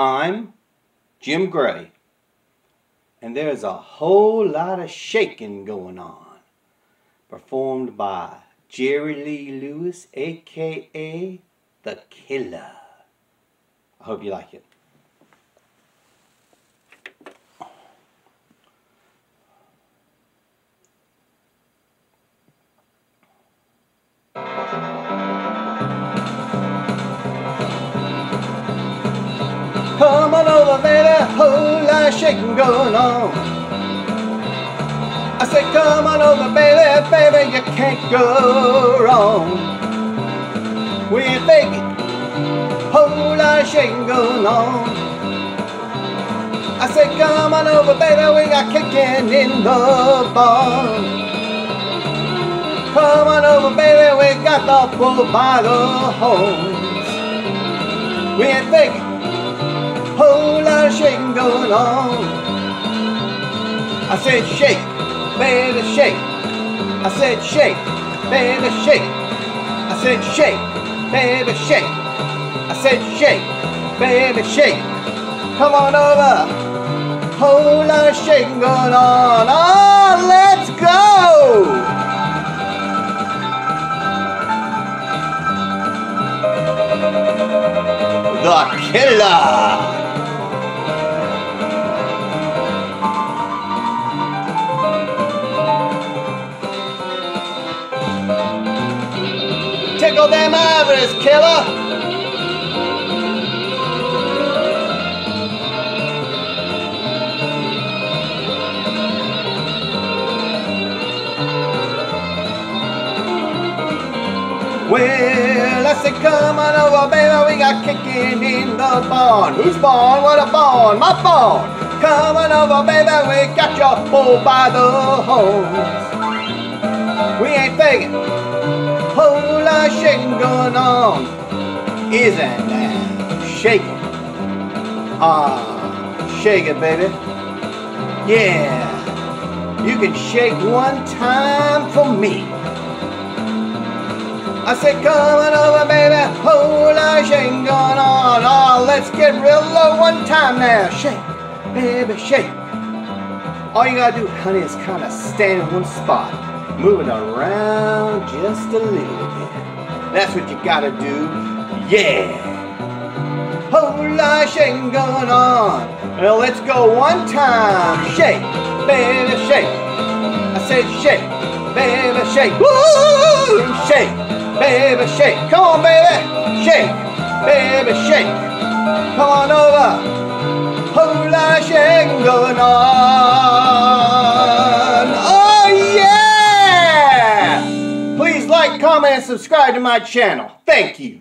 I'm Jim Gray, and there's a whole lot of shaking going on, performed by Jerry Lee Lewis, aka The Killer. I hope you like it. Come on over, baby, whole lot of shaking going on. I said, come on over, baby, baby, you can't go wrong. We ain't faking, whole lot of shaking going on. I said, come on over, baby, we got kicking in the barn. Come on over, baby, we got the bull by the horns. We ain't faking of shaking going on. I said shake, baby shake. I said shake, baby shake. I said shake, baby shake. I said shake, baby shake. Come on over. Whole lot of shaking going on. Oh, let's go! The Killer! Tickle them ivories, killer! Well, I said, come on over, baby, we got kicking in the barn. Whose barn? What a barn? My barn! Come on over, baby, we got your bull by the horns. We ain't faking. Whole shaking going on. Isn't that shaking? Ah, shake it, baby. Yeah. You can shake one time for me. I said, come on over, baby. Whole lot shaking going on. Oh, let's get real low one time now. Shake, baby, shake. All you gotta do, honey, is kind of stand in one spot, moving around just a little bit. That's what you gotta do. Yeah. Whole lot of shaking going on. Well, let's go one time. Shake, baby, shake. I said shake, baby, shake. Woo! Shake baby, shake. Come on, baby, shake, baby, shake. Come on over. Whole lot of shaking going on. Subscribe to my channel. Thank you.